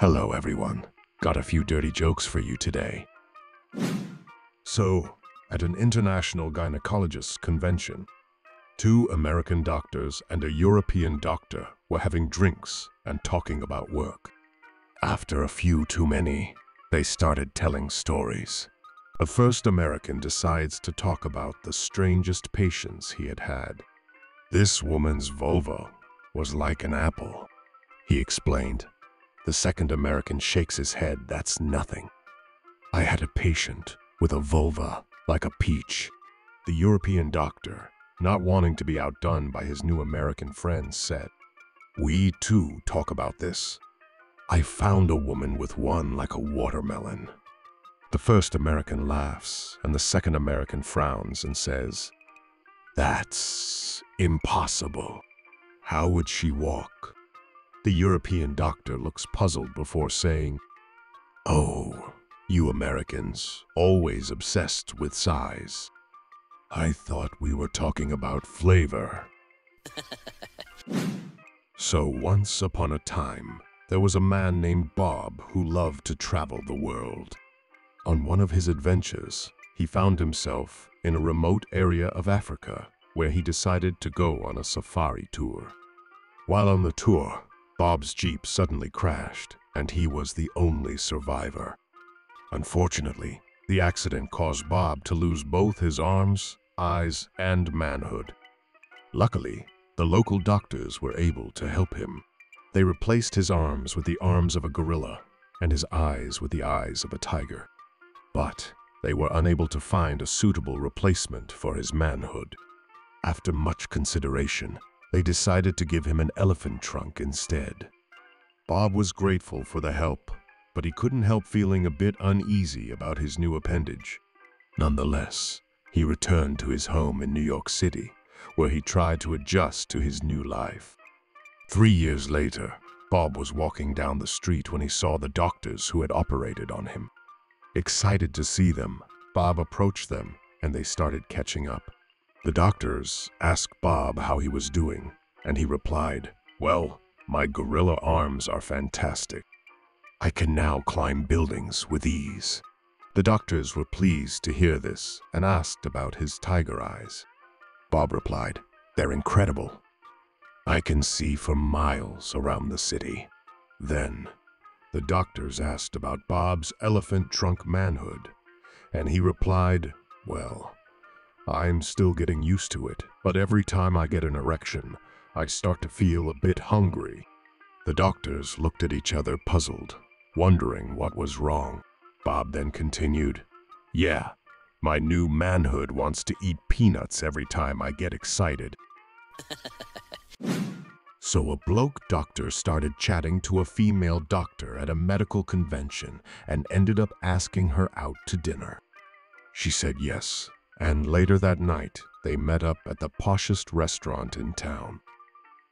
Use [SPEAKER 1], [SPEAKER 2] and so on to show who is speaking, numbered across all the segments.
[SPEAKER 1] Hello, everyone. Got a few dirty jokes for you today. So, at an international gynecologist's convention, two American doctors and a European doctor were having drinks and talking about work. After a few too many, they started telling stories. The first American decides to talk about the strangest patients he had had. This woman's vulva was like an apple, he explained. The second American shakes his head, that's nothing. I had a patient with a vulva like a peach. The European doctor, not wanting to be outdone by his new American friends, said, We too talk about this. I found a woman with one like a watermelon. The first American laughs, and the second American frowns and says, That's impossible. How would she walk? The European doctor looks puzzled before saying, Oh, you Americans, always obsessed with size. I thought we were talking about flavor. so once upon a time, there was a man named Bob who loved to travel the world. On one of his adventures, he found himself in a remote area of Africa where he decided to go on a safari tour. While on the tour, Bob's Jeep suddenly crashed, and he was the only survivor. Unfortunately, the accident caused Bob to lose both his arms, eyes, and manhood. Luckily, the local doctors were able to help him. They replaced his arms with the arms of a gorilla and his eyes with the eyes of a tiger. But they were unable to find a suitable replacement for his manhood. After much consideration, they decided to give him an elephant trunk instead. Bob was grateful for the help, but he couldn't help feeling a bit uneasy about his new appendage. Nonetheless, he returned to his home in New York City, where he tried to adjust to his new life. Three years later, Bob was walking down the street when he saw the doctors who had operated on him. Excited to see them, Bob approached them and they started catching up. The doctors asked Bob how he was doing, and he replied, Well, my gorilla arms are fantastic. I can now climb buildings with ease. The doctors were pleased to hear this and asked about his tiger eyes. Bob replied, They're incredible. I can see for miles around the city. Then, the doctors asked about Bob's elephant trunk manhood, and he replied, Well, I'm still getting used to it, but every time I get an erection, I start to feel a bit hungry. The doctors looked at each other puzzled, wondering what was wrong. Bob then continued, Yeah, my new manhood wants to eat peanuts every time I get excited. So a bloke doctor started chatting to a female doctor at a medical convention and ended up asking her out to dinner. She said yes, and later that night they met up at the poshest restaurant in town.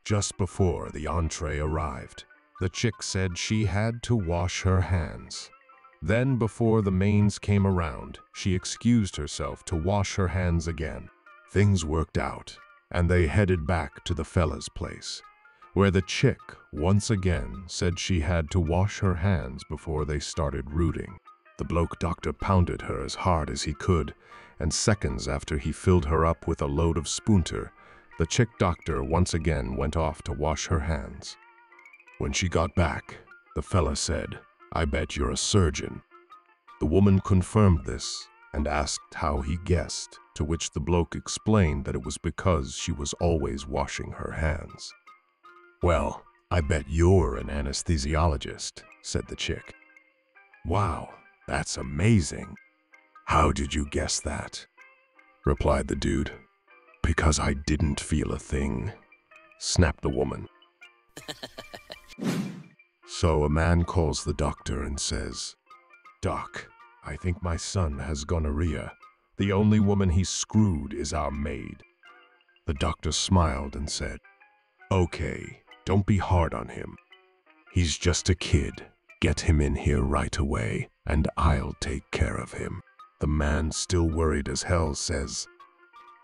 [SPEAKER 1] Just before the entree arrived, the chick said she had to wash her hands. Then before the mains came around, she excused herself to wash her hands again. Things worked out, and they headed back to the fella's place where the chick once again said she had to wash her hands before they started rooting. The bloke doctor pounded her as hard as he could, and seconds after he filled her up with a load of spoonter, the chick doctor once again went off to wash her hands. When she got back, the fella said, I bet you're a surgeon. The woman confirmed this and asked how he guessed, to which the bloke explained that it was because she was always washing her hands. Well, I bet you're an anesthesiologist, said the chick. Wow, that's amazing. How did you guess that? replied the dude. Because I didn't feel a thing, snapped the woman. so a man calls the doctor and says, Doc, I think my son has gonorrhea. The only woman he's screwed is our maid. The doctor smiled and said, Okay, don't be hard on him. He's just a kid. Get him in here right away, and I'll take care of him. The man, still worried as hell, says,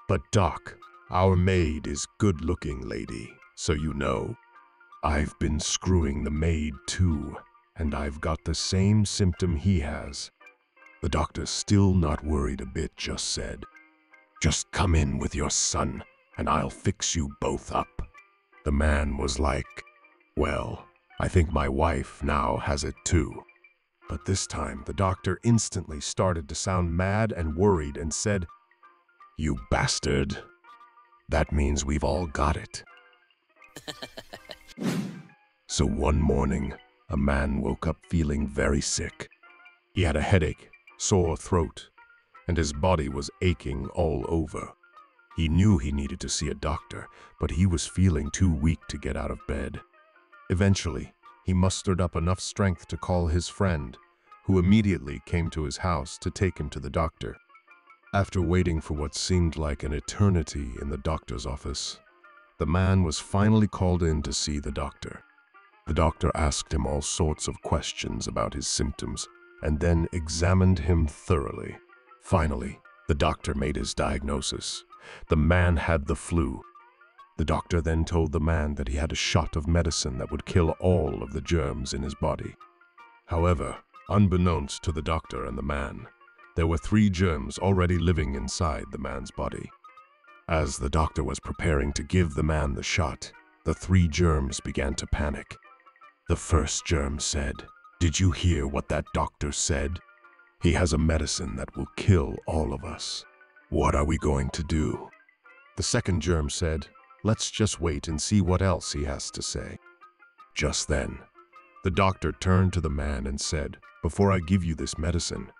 [SPEAKER 1] But Doc, our maid is good-looking lady, so you know. I've been screwing the maid too. and I've got the same symptom he has. The doctor, still not worried a bit, just said, Just come in with your son, and I'll fix you both up. The man was like, Well, I think my wife now has it too. But this time, the doctor instantly started to sound mad and worried and said, You bastard. That means we've all got it. so one morning, a man woke up feeling very sick. He had a headache, sore throat, and his body was aching all over. He knew he needed to see a doctor, but he was feeling too weak to get out of bed. Eventually, he mustered up enough strength to call his friend, who immediately came to his house to take him to the doctor. After waiting for what seemed like an eternity in the doctor's office, the man was finally called in to see the doctor. The doctor asked him all sorts of questions about his symptoms and then examined him thoroughly. Finally, the doctor made his diagnosis. The man had the flu. The doctor then told the man that he had a shot of medicine that would kill all of the germs in his body. However, unbeknownst to the doctor and the man, there were three germs already living inside the man's body. As the doctor was preparing to give the man the shot, the three germs began to panic. The first germ said, Did you hear what that doctor said? He has a medicine that will kill all of us. What are we going to do? The second germ said, Let's just wait and see what else he has to say. Just then, the doctor turned to the man and said, Before I give you this medicine,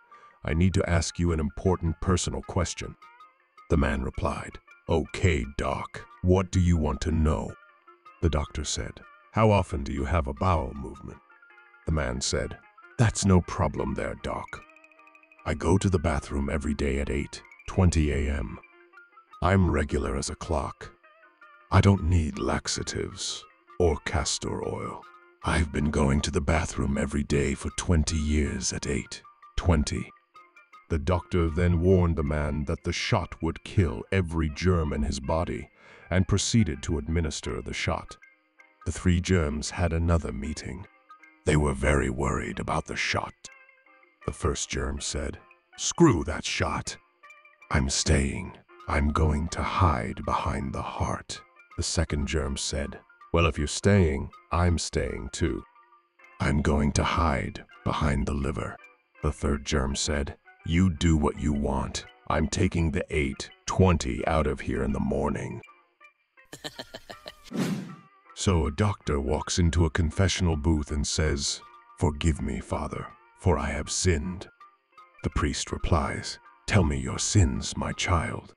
[SPEAKER 1] I need to ask you an important personal question. The man replied, Okay, doc, what do you want to know? The doctor said, how often do you have a bowel movement? The man said, That's no problem there, Doc. I go to the bathroom every day at 8:20 a.m. I'm regular as a clock. I don't need laxatives or castor oil. I've been going to the bathroom every day for 20 years at 8:20. The doctor then warned the man that the shot would kill every germ in his body and proceeded to administer the shot. The three germs had another meeting. They were very worried about the shot. The first germ said, Screw that shot. I'm staying. I'm going to hide behind the heart. The second germ said, Well, if you're staying, I'm staying too. I'm going to hide behind the liver. The third germ said, You do what you want. I'm taking the 8:20 out of here in the morning. So a doctor walks into a confessional booth and says, Forgive me, Father, for I have sinned. The priest replies, Tell me your sins, my child.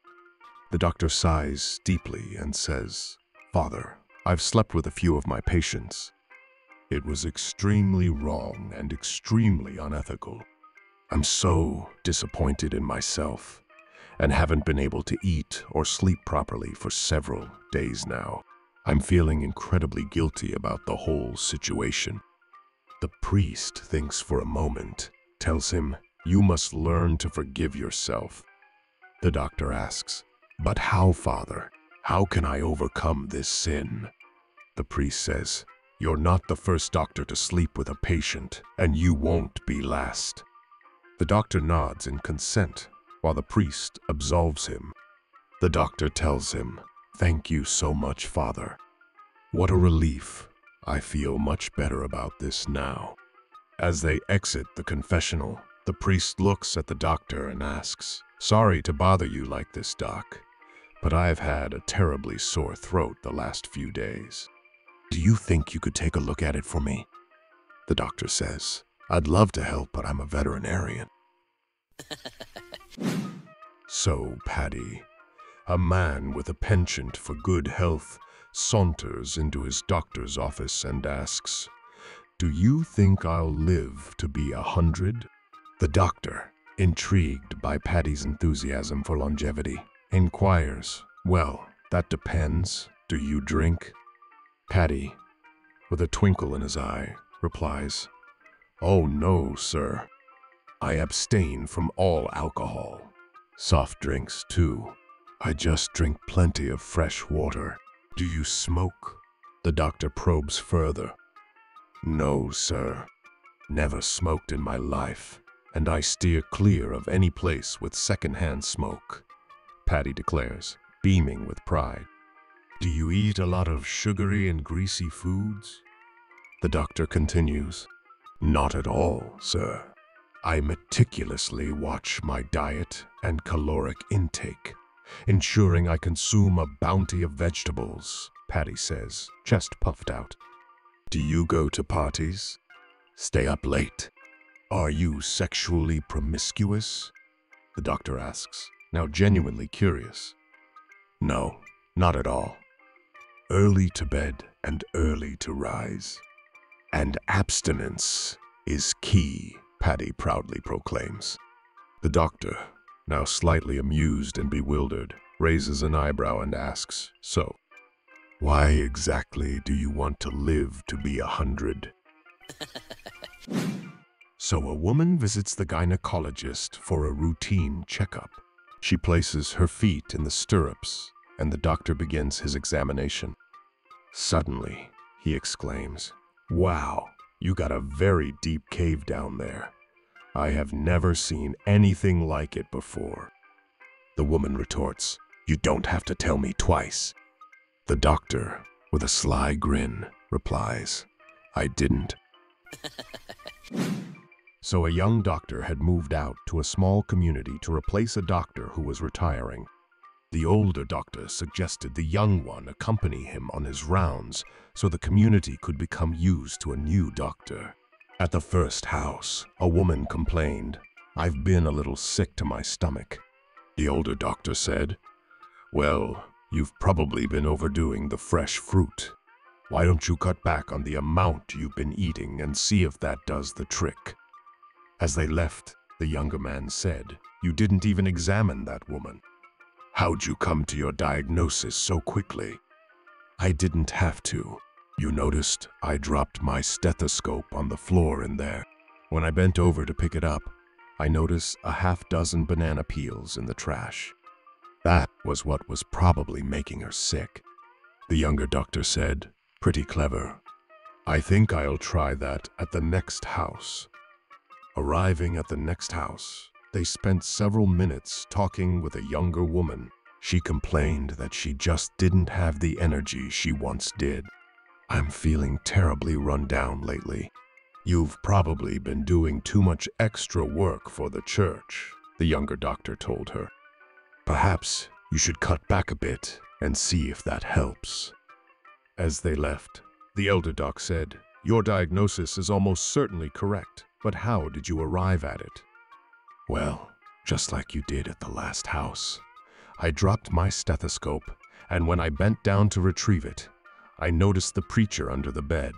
[SPEAKER 1] The doctor sighs deeply and says, Father, I've slept with a few of my patients. It was extremely wrong and extremely unethical. I'm so disappointed in myself and haven't been able to eat or sleep properly for several days now. I'm feeling incredibly guilty about the whole situation. The priest thinks for a moment, tells him, You must learn to forgive yourself. The doctor asks, But how, Father? How can I overcome this sin? The priest says, You're not the first doctor to sleep with a patient, and you won't be last. The doctor nods in consent, while the priest absolves him. The doctor tells him, Thank you so much, Father. What a relief. I feel much better about this now. As they exit the confessional, the priest looks at the doctor and asks, Sorry to bother you like this, Doc, but I've had a terribly sore throat the last few days. Do you think you could take a look at it for me? The doctor says, I'd love to help, but I'm a veterinarian. so, Paddy, a man with a penchant for good health saunters into his doctor's office and asks, Do you think I'll live to be a hundred? The doctor, intrigued by Paddy's enthusiasm for longevity, inquires, Well, that depends. Do you drink? Paddy, with a twinkle in his eye, replies, Oh no, sir. I abstain from all alcohol. Soft drinks, too. I just drink plenty of fresh water. Do you smoke? The doctor probes further. No, sir. Never smoked in my life, and I steer clear of any place with secondhand smoke, Paddy declares, beaming with pride. Do you eat a lot of sugary and greasy foods? The doctor continues. Not at all, sir. I meticulously watch my diet and caloric intake, ensuring I consume a bounty of vegetables, Paddy says, chest puffed out. Do you go to parties? Stay up late? Are you sexually promiscuous? The doctor asks, now genuinely curious. No, not at all. Early to bed and early to rise. And abstinence is key, Paddy proudly proclaims. The doctor, now slightly amused and bewildered, raises an eyebrow and asks, So, why exactly do you want to live to be a hundred? so a woman visits the gynecologist for a routine checkup. She places her feet in the stirrups, and the doctor begins his examination. Suddenly, he exclaims, Wow, you got a very deep cave down there. I have never seen anything like it before. The woman retorts, You don't have to tell me twice. The doctor, with a sly grin, replies, I didn't. so a young doctor had moved out to a small community to replace a doctor who was retiring. The older doctor suggested the young one accompany him on his rounds so the community could become used to a new doctor. At the first house, a woman complained, I've been a little sick to my stomach. The older doctor said, Well, you've probably been overdoing the fresh fruit. Why don't you cut back on the amount you've been eating and see if that does the trick? As they left, the younger man said, You didn't even examine that woman. How'd you come to your diagnosis so quickly? I didn't have to. You noticed I dropped my stethoscope on the floor in there. When I bent over to pick it up, I noticed a half dozen banana peels in the trash. That was what was probably making her sick. The younger doctor said, pretty clever. I think I'll try that at the next house. Arriving at the next house, they spent several minutes talking with a younger woman. She complained that she just didn't have the energy she once did. I'm feeling terribly run down lately. You've probably been doing too much extra work for the church, the younger doctor told her. Perhaps you should cut back a bit and see if that helps. As they left, the elder doc said, Your diagnosis is almost certainly correct, but how did you arrive at it? Well, just like you did at the last house. I dropped my stethoscope, and when I bent down to retrieve it, I noticed the preacher under the bed.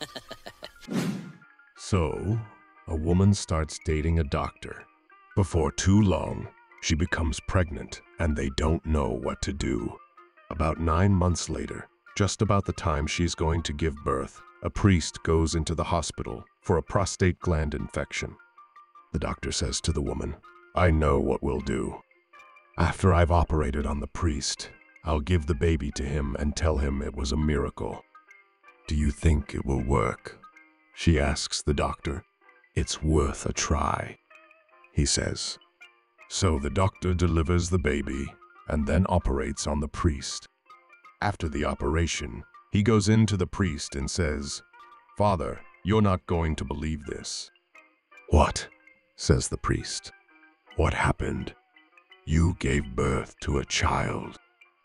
[SPEAKER 1] so, a woman starts dating a doctor. Before too long, she becomes pregnant and they don't know what to do. About nine months later, just about the time she's going to give birth, a priest goes into the hospital for a prostate gland infection. The doctor says to the woman, I know what we'll do. After I've operated on the priest, I'll give the baby to him and tell him it was a miracle. Do you think it will work? She asks the doctor. It's worth a try, he says. So the doctor delivers the baby and then operates on the priest. After the operation, he goes in to the priest and says, Father, you're not going to believe this. What? Says the priest. What happened? You gave birth to a child.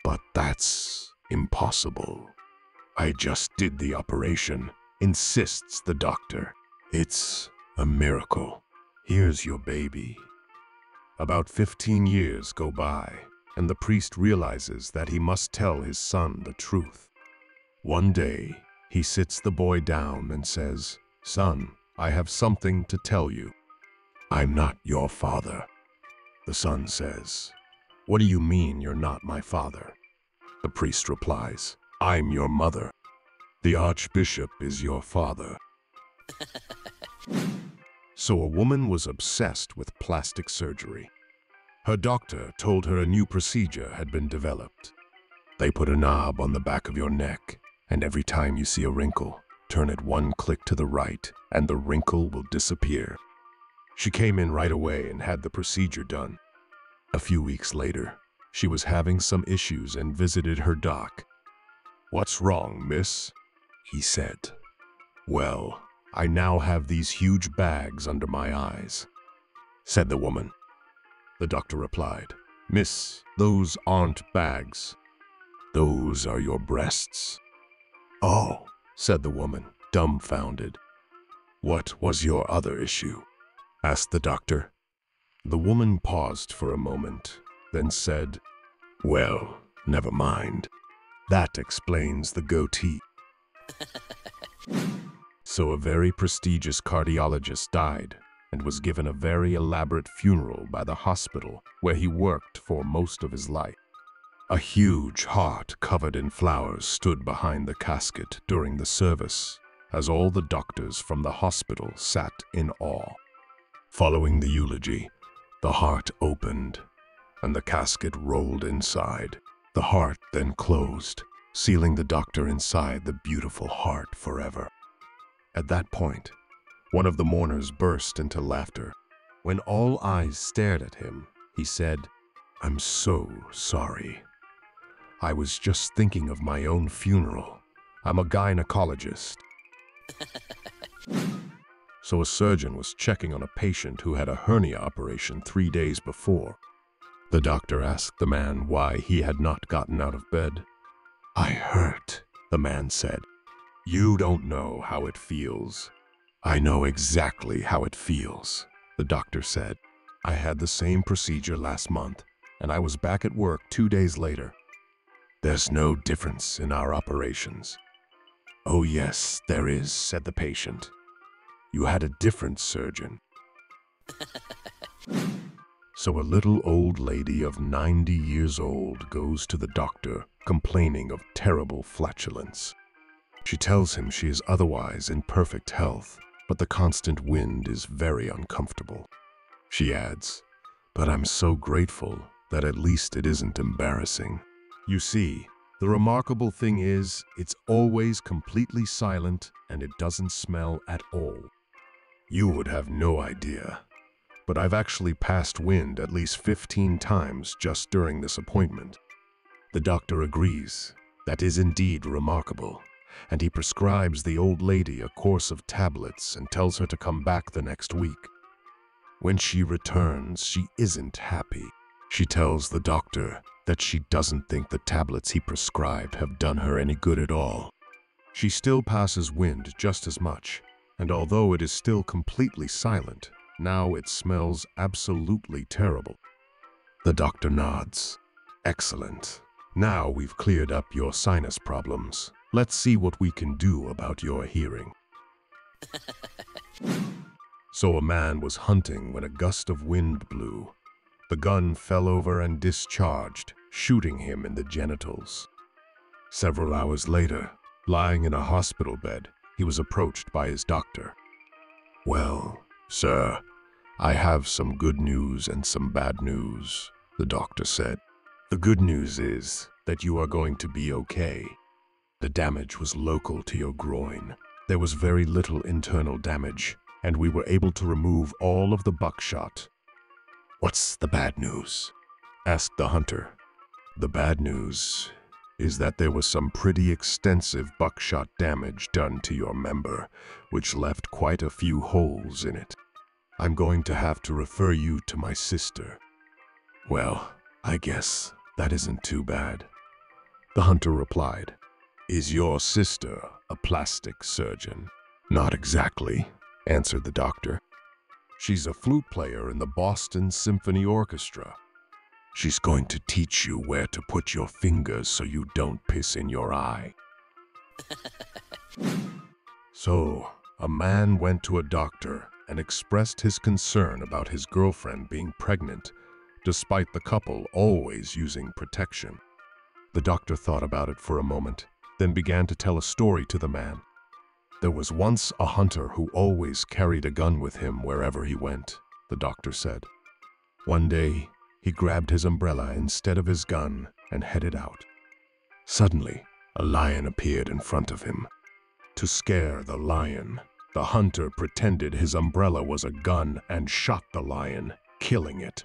[SPEAKER 1] But that's impossible. I just did the operation, insists the doctor. It's a miracle. Here's your baby. About 15 years go by, and the priest realizes that he must tell his son the truth. One day, he sits the boy down and says, Son, I have something to tell you. I'm not your father. The son says, What do you mean you're not my father? The priest replies, I'm your mother. The archbishop is your father. so a woman was obsessed with plastic surgery. Her doctor told her a new procedure had been developed. They put a knob on the back of your neck, and every time you see a wrinkle, Turn it one click to the right, and the wrinkle will disappear. She came in right away and had the procedure done. A few weeks later, she was having some issues and visited her doc. What's wrong, miss? He said. Well, I now have these huge bags under my eyes, said the woman. The doctor replied, Miss, those aren't bags. Those are your breasts. Oh, said the woman, dumbfounded. What was your other issue? Asked the doctor. The woman paused for a moment, then said, Well, never mind. That explains the goatee. so a very prestigious cardiologist died and was given a very elaborate funeral by the hospital where he worked for most of his life. A huge heart covered in flowers stood behind the casket during the service as all the doctors from the hospital sat in awe. Following the eulogy, the heart opened and the casket rolled inside. The heart then closed, sealing the doctor inside the beautiful heart forever. At that point, one of the mourners burst into laughter. When all eyes stared at him, he said, I'm so sorry. I was just thinking of my own funeral. I'm a gynecologist. so a surgeon was checking on a patient who had a hernia operation three days before. The doctor asked the man why he had not gotten out of bed. I hurt, the man said. You don't know how it feels. I know exactly how it feels, the doctor said. I had the same procedure last month, and I was back at work two days later. There's no difference in our operations. Oh yes, there is, said the patient. You had a different surgeon. So a little old lady of 90 years old goes to the doctor complaining of terrible flatulence. She tells him she is otherwise in perfect health, but the constant wind is very uncomfortable. She adds, but I'm so grateful that at least it isn't embarrassing. You see, the remarkable thing is, it's always completely silent and it doesn't smell at all. You would have no idea but I've actually passed wind at least 15 times just during this appointment. The doctor agrees. That is indeed remarkable, and he prescribes the old lady a course of tablets and tells her to come back the next week. When she returns, she isn't happy. She tells the doctor that she doesn't think the tablets he prescribed have done her any good at all. She still passes wind just as much, and although it is still completely silent, now it smells absolutely terrible. The doctor nods. Excellent. Now we've cleared up your sinus problems. Let's see what we can do about your hearing. so a man was hunting when a gust of wind blew. The gun fell over and discharged, shooting him in the genitals. Several hours later, lying in a hospital bed, he was approached by his doctor. Well, sir, I have some good news and some bad news, the doctor said. The good news is that you are going to be okay. The damage was local to your groin. There was very little internal damage, and we were able to remove all of the buckshot. What's the bad news? asked the hunter. The bad news is that there was some pretty extensive buckshot damage done to your member, which left quite a few holes in it. I'm going to have to refer you to my sister. Well, I guess that isn't too bad. The hunter replied, Is your sister a plastic surgeon? Not exactly, answered the doctor. She's a flute player in the Boston Symphony Orchestra. She's going to teach you where to put your fingers so you don't piss in your eye. so, a man went to a doctor and expressed his concern about his girlfriend being pregnant, despite the couple always using protection. The doctor thought about it for a moment, then began to tell a story to the man. There was once a hunter who always carried a gun with him wherever he went, the doctor said. One day, he grabbed his umbrella instead of his gun and headed out. Suddenly, a lion appeared in front of him. to scare the lion. The hunter pretended his umbrella was a gun and shot the lion, killing it.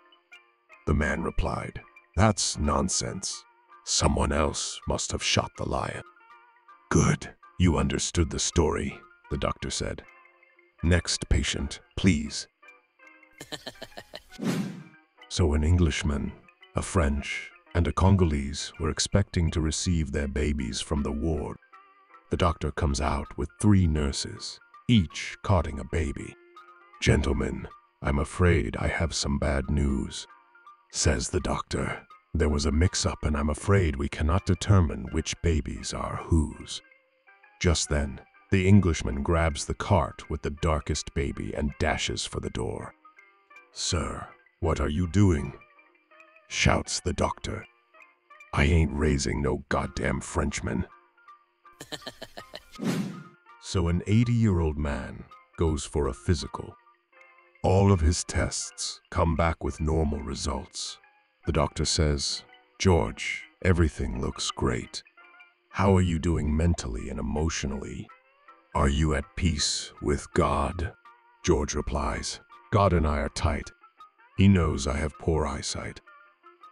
[SPEAKER 1] The man replied, That's nonsense. Someone else must have shot the lion. Good, you understood the story, the doctor said. Next patient, please. so an Englishman, a French, and a Congolese were expecting to receive their babies from the ward. The doctor comes out with three nurses, each carting a baby. Gentlemen, I'm afraid I have some bad news, says the doctor. There was a mix-up and I'm afraid we cannot determine which babies are whose. Just then, the Englishman grabs the cart with the darkest baby and dashes for the door. Sir, what are you doing? Shouts the doctor. I ain't raising no goddamn Frenchman. so an 80-year-old man goes for a physical. All of his tests come back with normal results. The doctor says, George, everything looks great. How are you doing mentally and emotionally? Are you at peace with God? George replies, God and I are tight. He knows I have poor eyesight.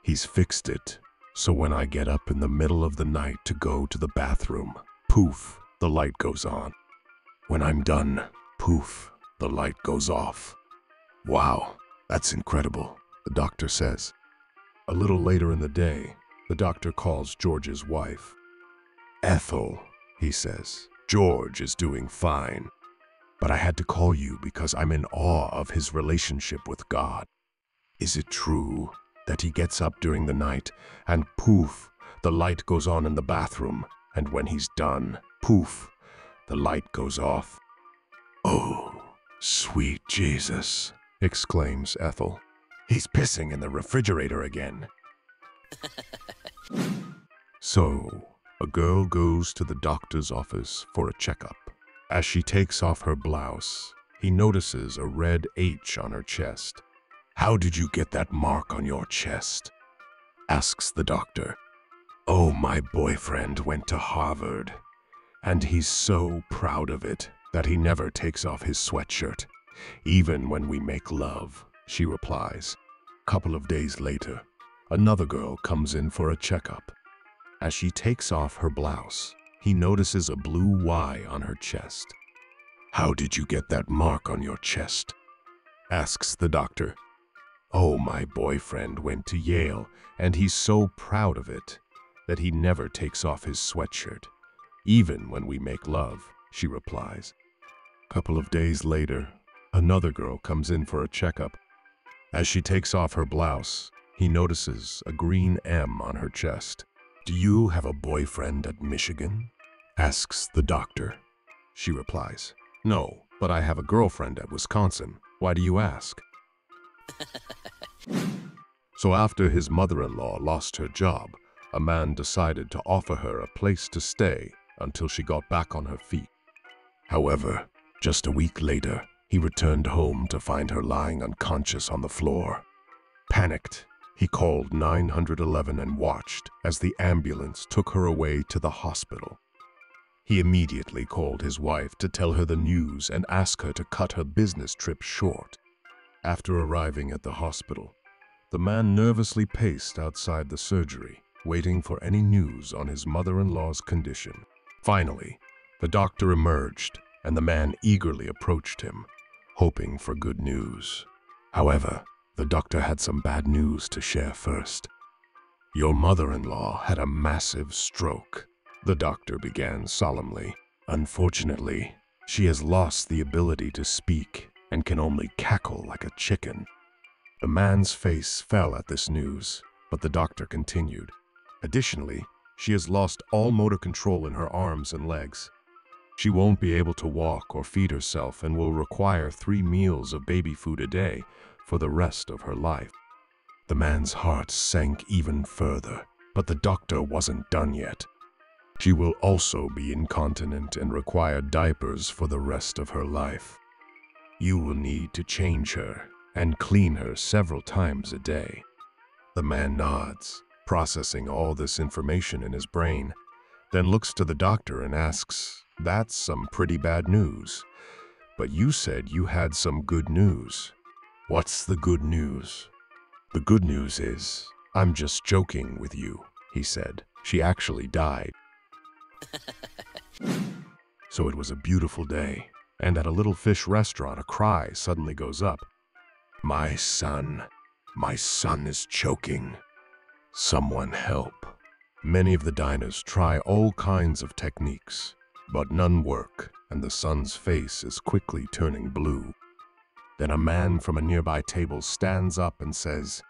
[SPEAKER 1] He's fixed it, so when I get up in the middle of the night to go to the bathroom, poof, the light goes on. When I'm done, poof, the light goes off. Wow, that's incredible, the doctor says. A little later in the day, the doctor calls George's wife. Ethel, he says, George is doing fine. But I had to call you because I'm in awe of his relationship with God. Is it true that he gets up during the night and poof, the light goes on in the bathroom, and when he's done, poof, the light goes off? Oh, sweet Jesus, exclaims Ethel. He's pissing in the refrigerator again. so, a girl goes to the doctor's office for a checkup. As she takes off her blouse, he notices a red H on her chest. How did you get that mark on your chest? asks the doctor. Oh, my boyfriend went to Harvard, and he's so proud of it that he never takes off his sweatshirt, even when we make love, she replies. Couple of days later, another girl comes in for a checkup. As she takes off her blouse, he notices a blue Y on her chest. How did you get that mark on your chest? asks the doctor. Oh, my boyfriend went to Yale, and he's so proud of it that he never takes off his sweatshirt, even when we make love, she replies. Couple of days later, another girl comes in for a checkup. As she takes off her blouse, he notices a green M on her chest. Do you have a boyfriend at Michigan? asks the doctor. She replies, No, but I have a girlfriend at Wisconsin. Why do you ask? So after his mother-in-law lost her job, a man decided to offer her a place to stay until she got back on her feet. However, just a week later, he returned home to find her lying unconscious on the floor. Panicked, he called 911 and watched as the ambulance took her away to the hospital. He immediately called his wife to tell her the news and ask her to cut her business trip short. After arriving at the hospital, the man nervously paced outside the surgery, waiting for any news on his mother-in-law's condition. Finally, the doctor emerged, and the man eagerly approached him, hoping for good news. However, the doctor had some bad news to share first. Your mother-in-law had a massive stroke, the doctor began solemnly. Unfortunately, she has lost the ability to speak and can only cackle like a chicken. The man's face fell at this news, but the doctor continued. Additionally, she has lost all motor control in her arms and legs. She won't be able to walk or feed herself and will require three meals of baby food a day for the rest of her life. The man's heart sank even further, but the doctor wasn't done yet. She will also be incontinent and require diapers for the rest of her life. You will need to change her and clean her several times a day. The man nods, processing all this information in his brain, then looks to the doctor and asks, That's some pretty bad news. But you said you had some good news. What's the good news? The good news is, I'm just joking with you, he said. She actually died. so it was a beautiful day, and at a little fish restaurant, a cry suddenly goes up. My son, my son is choking. Someone help. Many of the diners try all kinds of techniques, but none work, and the son's face is quickly turning blue. Then a man from a nearby table stands up and says,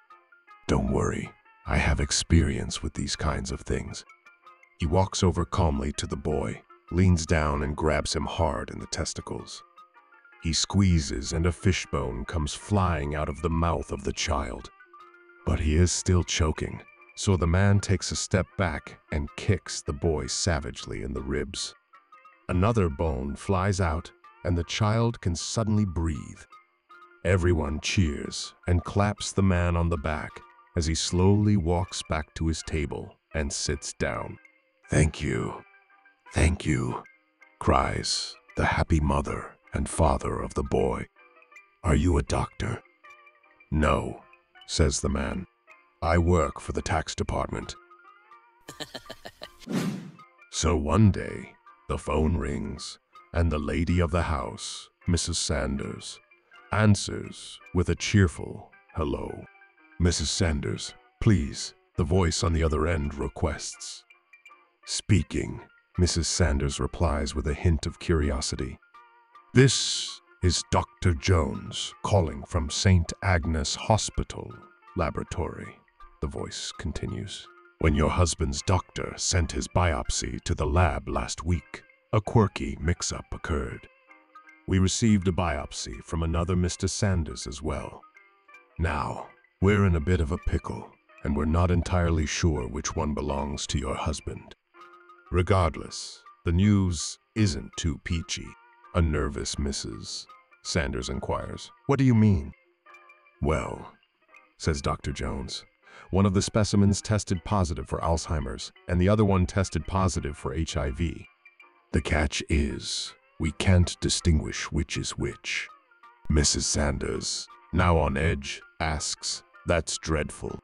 [SPEAKER 1] Don't worry, I have experience with these kinds of things. He walks over calmly to the boy, leans down and grabs him hard in the testicles. He squeezes and a fishbone comes flying out of the mouth of the child. But he is still choking, so the man takes a step back and kicks the boy savagely in the ribs. Another bone flies out and the child can suddenly breathe. Everyone cheers and claps the man on the back as he slowly walks back to his table and sits down. Thank you, thank you, cries the happy mother and father of the boy. Are you a doctor? No, says the man. I work for the tax department. so one day, the phone rings, and the lady of the house, Mrs. Sanders, answers with a cheerful hello. Mrs. Sanders, please, the voice on the other end requests. Speaking, Mrs. Sanders replies with a hint of curiosity. This is Dr. Jones calling from St. Agnes Hospital Laboratory, the voice continues. When your husband's doctor sent his biopsy to the lab last week, a quirky mix-up occurred. We received a biopsy from another Mr. Sanders as well. Now, we're in a bit of a pickle, and we're not entirely sure which one belongs to your husband. Regardless, the news isn't too peachy. A nervous Mrs. Sanders inquires. What do you mean? Well, says Dr. Jones, one of the specimens tested positive for Alzheimer's, and the other one tested positive for HIV. The catch is, we can't distinguish which is which. Mrs. Sanders, now on edge, asks, that's dreadful.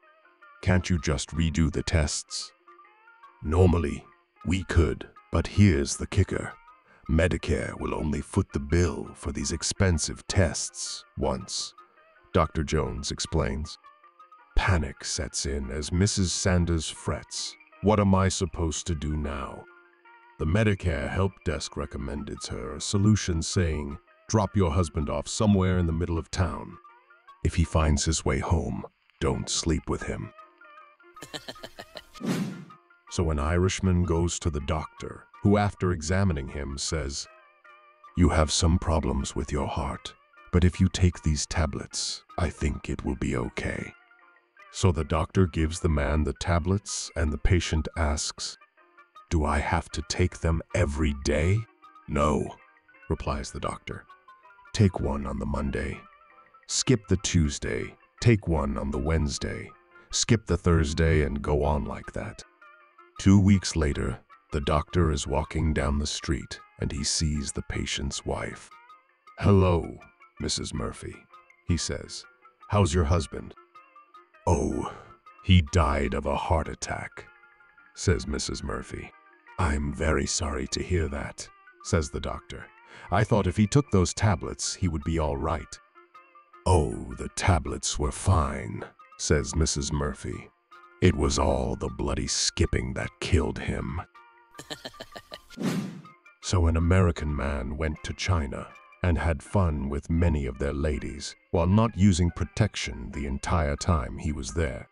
[SPEAKER 1] Can't you just redo the tests? Normally, we could, but here's the kicker. Medicare will only foot the bill for these expensive tests once, Dr. Jones explains. Panic sets in as Mrs. Sanders frets. What am I supposed to do now? The Medicare help desk recommended her a solution saying, drop your husband off somewhere in the middle of town. If he finds his way home, don't sleep with him. so an Irishman goes to the doctor, who after examining him says, You have some problems with your heart, but if you take these tablets, I think it will be okay. So the doctor gives the man the tablets and the patient asks, Do I have to take them every day? No, replies the doctor. Take one on the Monday Skip the Tuesday, take one on the Wednesday, skip the Thursday, and go on like that. Two weeks later, the doctor is walking down the street and he sees the patient's wife. Hello, Mrs. Murphy, he says. How's your husband? Oh, he died of a heart attack, says Mrs. Murphy. I'm very sorry to hear that, says the doctor. I thought if he took those tablets, he would be all right. Oh, the tablets were fine, says Mrs. Murphy. It was all the bloody skipping that killed him. so an American man went to China and had fun with many of their ladies while not using protection the entire time he was there.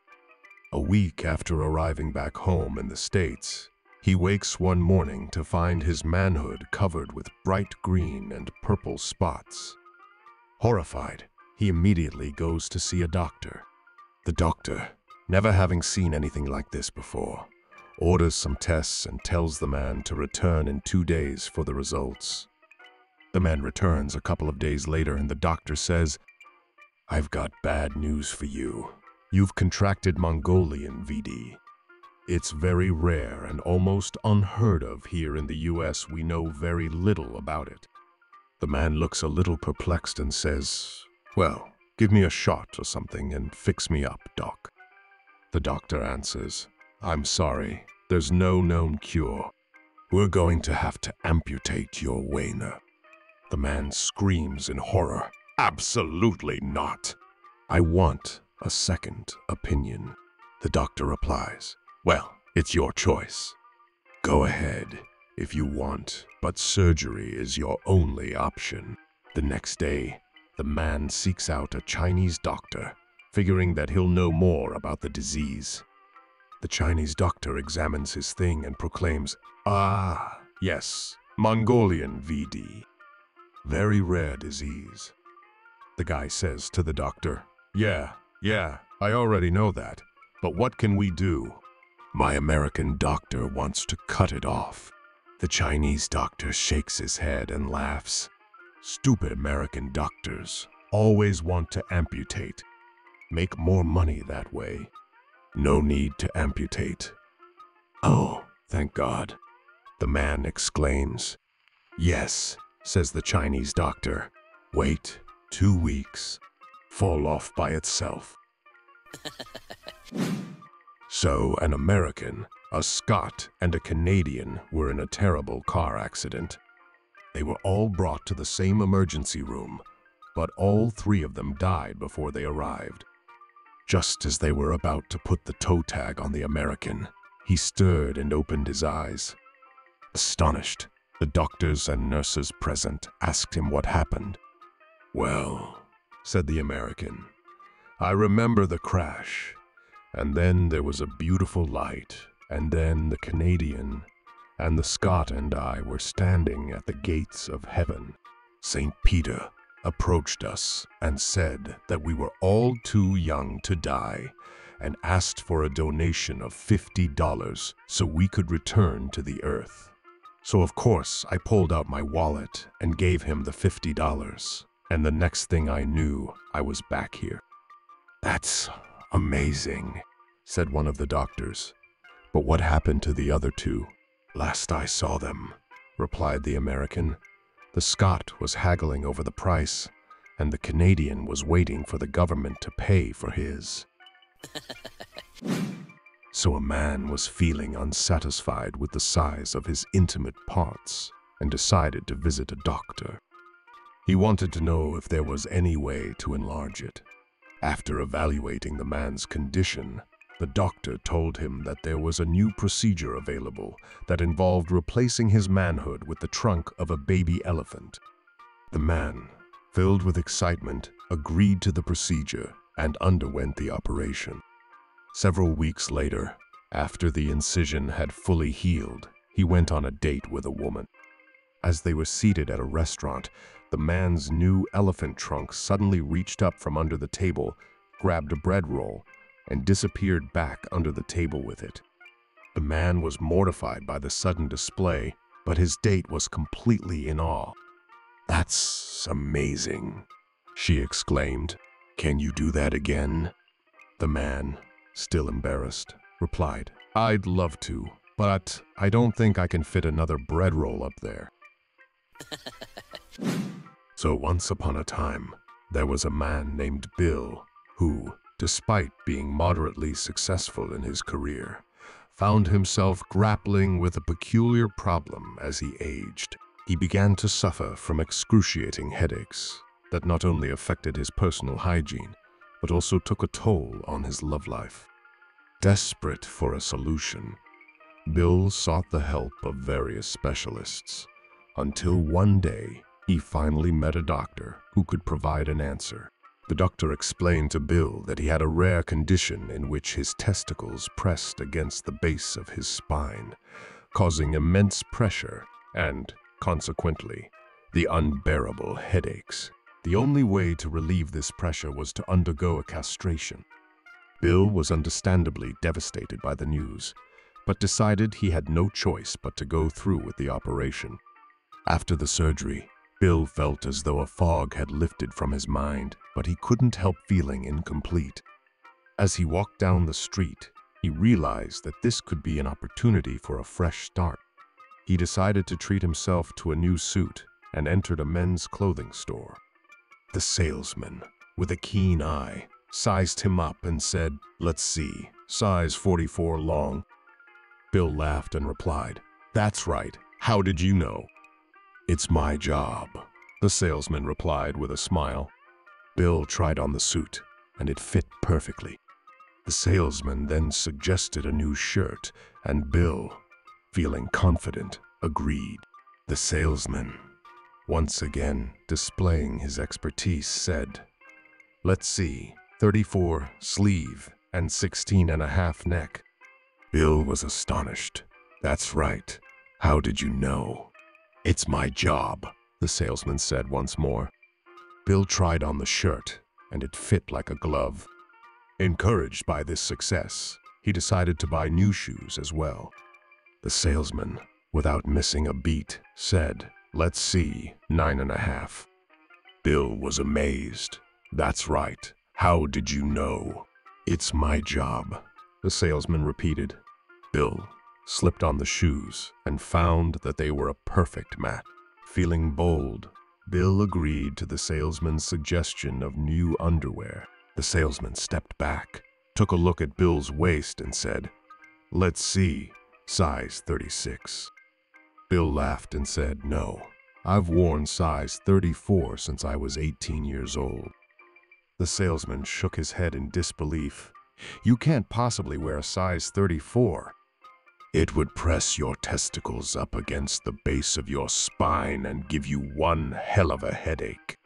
[SPEAKER 1] A week after arriving back home in the States, he wakes one morning to find his manhood covered with bright green and purple spots. Horrified, he immediately goes to see a doctor. The doctor, never having seen anything like this before, orders some tests and tells the man to return in two days for the results. The man returns a couple of days later and the doctor says, I've got bad news for you. You've contracted Mongolian VD. It's very rare and almost unheard of here in the US. We know very little about it. The man looks a little perplexed and says, Well, give me a shot or something and fix me up, doc. The doctor answers, I'm sorry, there's no known cure. We're going to have to amputate your Wayner. The man screams in horror, Absolutely not. I want a second opinion. The doctor replies, Well, it's your choice. Go ahead if you want, but surgery is your only option. The next day, the man seeks out a Chinese doctor, figuring that he'll know more about the disease. The Chinese doctor examines his thing and proclaims, Ah, yes, Mongolian VD. Very rare disease. The guy says to the doctor, Yeah, yeah, I already know that. But what can we do? My American doctor wants to cut it off. The Chinese doctor shakes his head and laughs. Stupid American doctors always want to amputate. Make more money that way. No need to amputate. Oh, thank God. The man exclaims. Yes, says the Chinese doctor. Wait two weeks. Fall off by itself. so, an American, a Scot, and a Canadian were in a terrible car accident. They were all brought to the same emergency room, but all three of them died before they arrived. Just as they were about to put the toe tag on the American, he stirred and opened his eyes. Astonished, the doctors and nurses present asked him what happened. Well, said the American, I remember the crash, and then there was a beautiful light, and then the Canadian and the Scot and I were standing at the gates of heaven. St. Peter approached us and said that we were all too young to die and asked for a donation of $50 so we could return to the earth. So of course I pulled out my wallet and gave him the $50. And the next thing I knew, I was back here. That's amazing, said one of the doctors. But what happened to the other two? Last I saw them, replied the American. The Scot was haggling over the price, and the Canadian was waiting for the government to pay for his. so a man was feeling unsatisfied with the size of his intimate parts and decided to visit a doctor. He wanted to know if there was any way to enlarge it. After evaluating the man's condition, the doctor told him that there was a new procedure available that involved replacing his manhood with the trunk of a baby elephant. The man, filled with excitement, agreed to the procedure and underwent the operation. Several weeks later, after the incision had fully healed, he went on a date with a woman. As they were seated at a restaurant, the man's new elephant trunk suddenly reached up from under the table, grabbed a bread roll, and disappeared back under the table with it. The man was mortified by the sudden display, but his date was completely in awe. That's amazing, she exclaimed. Can you do that again? The man, still embarrassed, replied, I'd love to, but I don't think I can fit another bread roll up there. so once upon a time, there was a man named Bill who, despite being moderately successful in his career, found himself grappling with a peculiar problem as he aged. He began to suffer from excruciating headaches that not only affected his personal hygiene, but also took a toll on his love life. Desperate for a solution, Bill sought the help of various specialists until one day he finally met a doctor who could provide an answer. The doctor explained to Bill that he had a rare condition in which his testicles pressed against the base of his spine, causing immense pressure and, consequently, the unbearable headaches. The only way to relieve this pressure was to undergo a castration. Bill was understandably devastated by the news, but decided he had no choice but to go through with the operation. After the surgery, Bill felt as though a fog had lifted from his mind, but he couldn't help feeling incomplete. As he walked down the street, He realized that this could be an opportunity for a fresh start. He decided to treat himself to a new suit and entered a men's clothing store. The salesman, with a keen eye, sized him up and said, Let's see, size 44 long. Bill laughed and replied, That's right. How did you know? It's my job, the salesman replied with a smile. Bill tried on the suit, and it fit perfectly. The salesman then suggested a new shirt, and Bill, feeling confident, agreed. The salesman, once again displaying his expertise, said, Let's see, 34 sleeve and 16 and a half neck. Bill was astonished. That's right. How did you know? It's my job, the salesman said once more. Bill tried on the shirt, and it fit like a glove. Encouraged by this success, he decided to buy new shoes as well. The salesman, without missing a beat, said, Let's see, nine and a half. Bill was amazed. That's right. How did you know? It's my job, the salesman repeated. Bill slipped on the shoes and found that they were a perfect match. Feeling bold, Bill agreed to the salesman's suggestion of new underwear. The salesman stepped back, took a look at Bill's waist and said, Let's see, size 36. Bill laughed and said, No, I've worn size 34 since I was 18 years old. The salesman shook his head in disbelief. You can't possibly wear a size 34. It would press your testicles up against the base of your spine and give you one hell of a headache.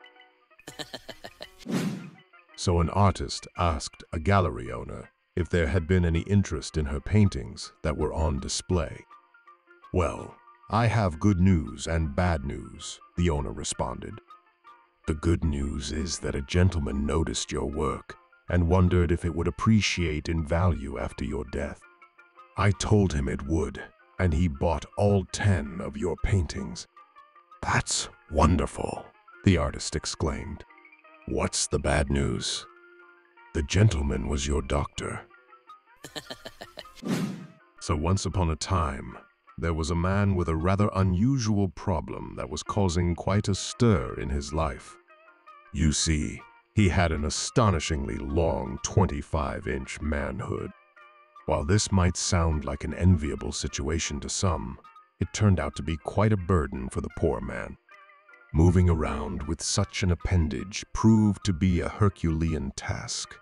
[SPEAKER 1] so an artist asked a gallery owner if there had been any interest in her paintings that were on display. Well, I have good news and bad news, the owner responded. The good news is that a gentleman noticed your work and wondered if it would appreciate in value after your death. I told him it would, and he bought all ten of your paintings. That's wonderful, the artist exclaimed. What's the bad news? The gentleman was your doctor. so once upon a time, there was a man with a rather unusual problem that was causing quite a stir in his life. You see, he had an astonishingly long 25-inch manhood. While this might sound like an enviable situation to some, it turned out to be quite a burden for the poor man. Moving around with such an appendage proved to be a Herculean task,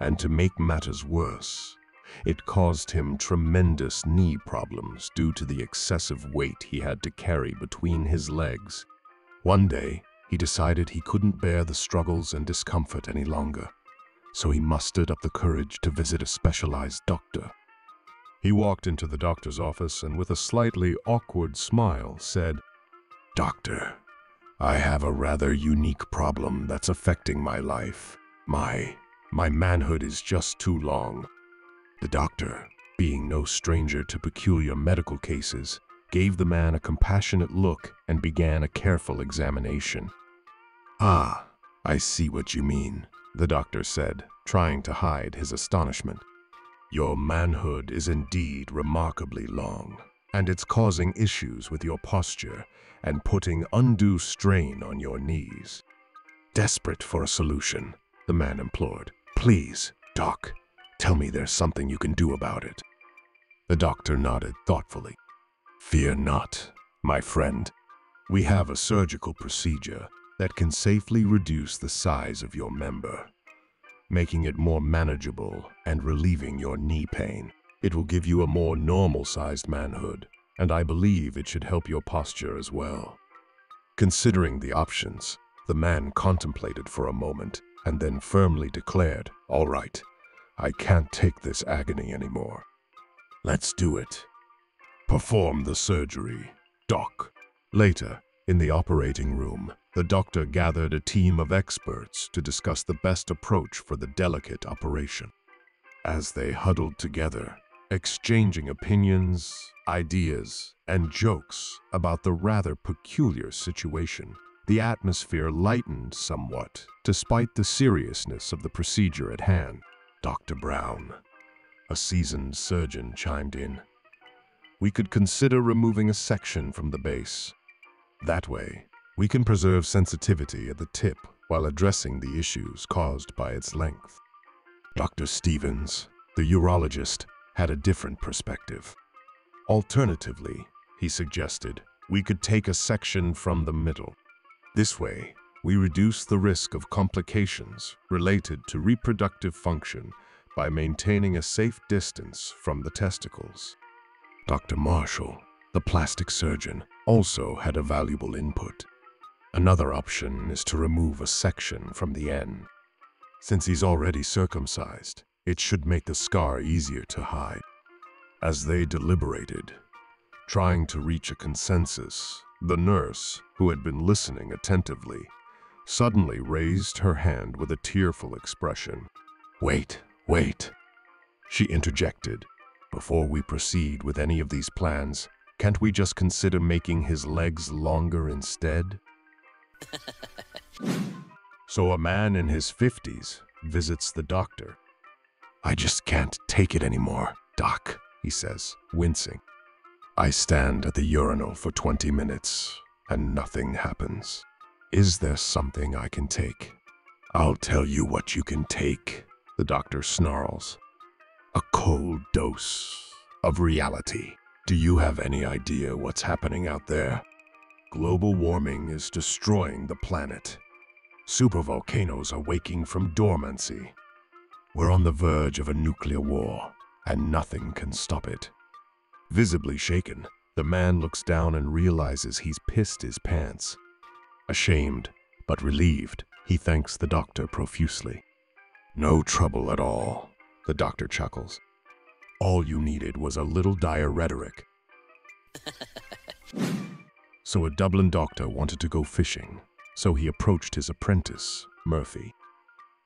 [SPEAKER 1] and to make matters worse, it caused him tremendous knee problems due to the excessive weight he had to carry between his legs. One day, he decided he couldn't bear the struggles and discomfort any longer so he mustered up the courage to visit a specialized doctor. He walked into the doctor's office and with a slightly awkward smile said, Doctor, I have a rather unique problem that's affecting my life. My, my manhood is just too long. The doctor, being no stranger to peculiar medical cases, gave the man a compassionate look and began a careful examination. Ah, I see what you mean the doctor said, trying to hide his astonishment. Your manhood is indeed remarkably long, and it's causing issues with your posture and putting undue strain on your knees. Desperate for a solution, the man implored. Please, Doc, tell me there's something you can do about it. The doctor nodded thoughtfully. Fear not, my friend. We have a surgical procedure that can safely reduce the size of your member, making it more manageable and relieving your knee pain. It will give you a more normal-sized manhood, and I believe it should help your posture as well. Considering the options, the man contemplated for a moment and then firmly declared, All right, I can't take this agony anymore. Let's do it. Perform the surgery, Doc. Later, in the operating room, the doctor gathered a team of experts to discuss the best approach for the delicate operation. As they huddled together, exchanging opinions, ideas, and jokes about the rather peculiar situation, the atmosphere lightened somewhat, despite the seriousness of the procedure at hand. Dr. Brown, A seasoned surgeon chimed in. We could consider removing a section from the base. That way, we can preserve sensitivity at the tip while addressing the issues caused by its length. Dr. Stevens, the urologist, had a different perspective. Alternatively, he suggested, we could take a section from the middle. This way, we reduce the risk of complications related to reproductive function by maintaining a safe distance from the testicles. Dr. Marshall, the plastic surgeon, also had a valuable input. Another option is to remove a section from the end. Since he's already circumcised, it should make the scar easier to hide. As they deliberated, trying to reach a consensus, the nurse, who had been listening attentively, suddenly raised her hand with a tearful expression. Wait, wait, she interjected. Before we proceed with any of these plans, can't we just consider making his legs longer instead? so a man in his 50s visits the doctor. I just can't take it anymore, doc, he says, wincing. I stand at the urinal for 20 minutes and nothing happens. Is there something I can take? I'll tell you what you can take, the doctor snarls. A cold dose of reality. Do you have any idea what's happening out there? Global warming is destroying the planet. Supervolcanoes are waking from dormancy. We're on the verge of a nuclear war, and nothing can stop it. Visibly shaken, the man looks down and realizes he's pissed his pants. Ashamed, but relieved, he thanks the doctor profusely. No trouble at all, the doctor chuckles. All you needed was a little dire rhetoric. so a Dublin doctor wanted to go fishing, so he approached his apprentice, Murphy.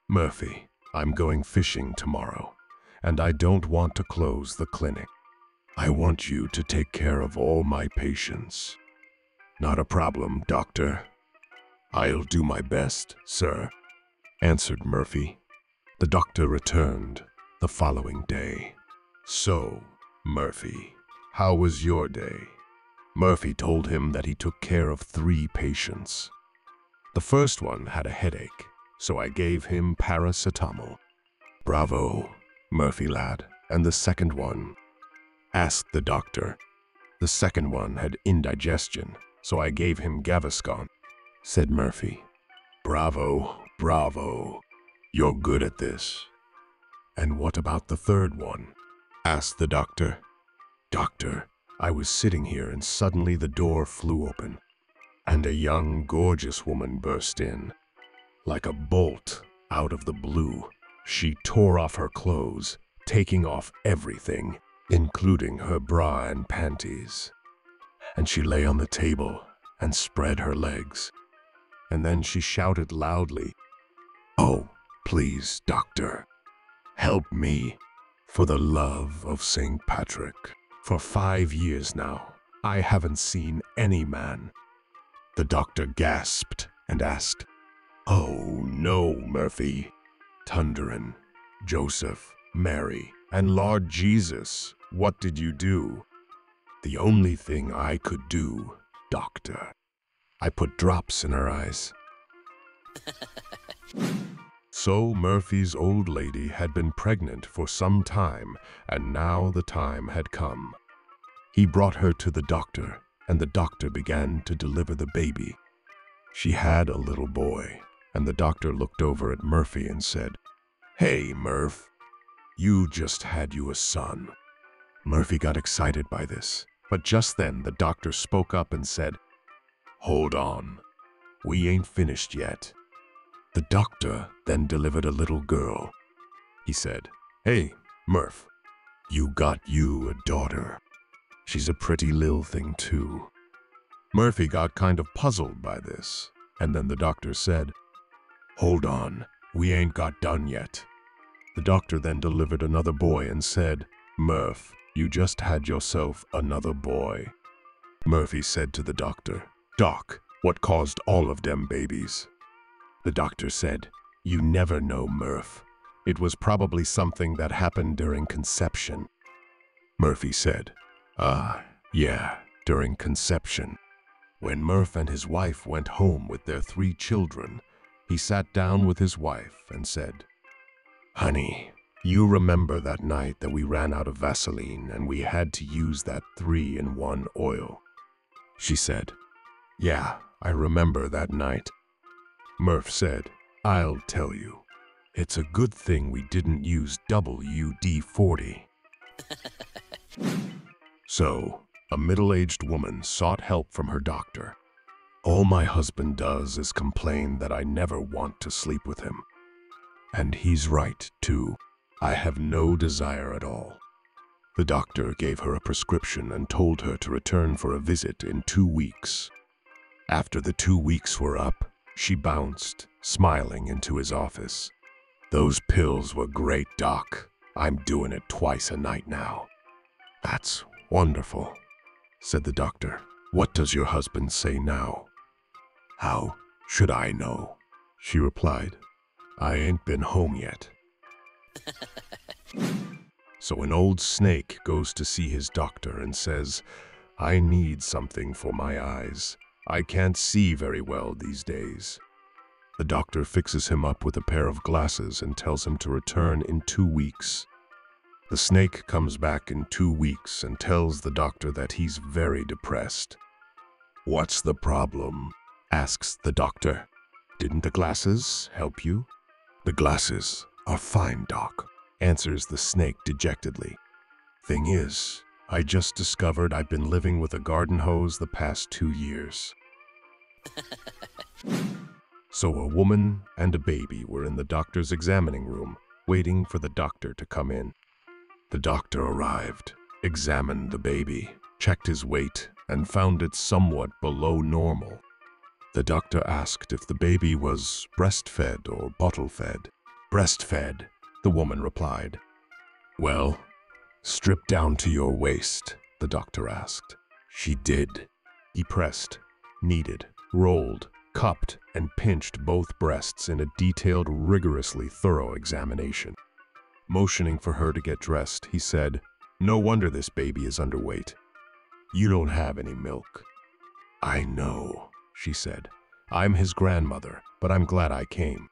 [SPEAKER 1] Murphy, I'm going fishing tomorrow, and I don't want to close the clinic. I want you to take care of all my patients. Not a problem, doctor, I'll do my best, sir, answered Murphy. The doctor returned the following day. So, Murphy, how was your day? Murphy told him that he took care of three patients. The first one had a headache, so I gave him paracetamol. Bravo, Murphy lad. And the second one? Asked the doctor. The second one had indigestion, so I gave him Gaviscon said Murphy. Bravo, bravo. You're good at this. And what about the third one? asked the doctor. Doctor, I was sitting here and suddenly the door flew open, and a young, gorgeous woman burst in. Like a bolt out of the blue, she tore off her clothes, taking off everything, including her bra and panties. And she lay on the table and spread her legs and then she shouted loudly, Oh, please, doctor, help me, for the love of St. Patrick. For five years now, I haven't seen any man. The doctor gasped and asked, Oh, no, Murphy. Tunderin, Joseph, Mary, and Lord Jesus, what did you do? The only thing I could do, doctor, I put drops in her eyes. so Murphy's old lady had been pregnant for some time, and now the time had come. He brought her to the doctor, and the doctor began to deliver the baby. She had a little boy, and the doctor looked over at Murphy and said, Hey, Murph, you just had you a son. Murphy got excited by this, but just then the doctor spoke up and said, Hold on. We ain't finished yet. The doctor then delivered a little girl. He said, Hey, Murph, you got you a daughter. She's a pretty lil thing too. Murphy got kind of puzzled by this, and then the doctor said, Hold on, we ain't got done yet. The doctor then delivered another boy and said, Murph, you just had yourself another boy. Murphy said to the doctor, Doc, what caused all of them babies? The doctor said, You never know, Murph. It was probably something that happened during conception. Murphy said, Ah, yeah, during conception. When Murph and his wife went home with their three children, he sat down with his wife and said, Honey, you remember that night that we ran out of Vaseline and we had to use that three-in-one oil? She said, Yeah, I remember that night. Murph said, I'll tell you. It's a good thing we didn't use WD-40. so, a middle-aged woman sought help from her doctor. All my husband does is complain that I never want to sleep with him. And he's right, too. I have no desire at all. The doctor gave her a prescription and told her to return for a visit in two weeks. After the two weeks were up, she bounced, smiling into his office. Those pills were great, Doc. I'm doing it twice a night now. That's wonderful, said the doctor. What does your husband say now? How should I know? She replied. I ain't been home yet. so an old snake goes to see his doctor and says, I need something for my eyes. I can't see very well these days. The doctor fixes him up with a pair of glasses and tells him to return in two weeks. The snake comes back in two weeks and tells the doctor that he's very depressed. What's the problem? asks the doctor. Didn't the glasses help you? The glasses are fine, Doc, answers the snake dejectedly. Thing is, I just discovered I've been living with a garden hose the past two years. so a woman and a baby were in the doctor's examining room, waiting for the doctor to come in. The doctor arrived, examined the baby, checked his weight, and found it somewhat below normal. The doctor asked if the baby was breastfed or bottle-fed. Breastfed, the woman replied. Well, strip down to your waist, the doctor asked. She did. He pressed, kneaded, rolled, cupped, and pinched both breasts in a detailed, rigorously thorough examination. Motioning for her to get dressed, he said, No wonder this baby is underweight. You don't have any milk. I know, she said. I'm his grandmother, but I'm glad I came.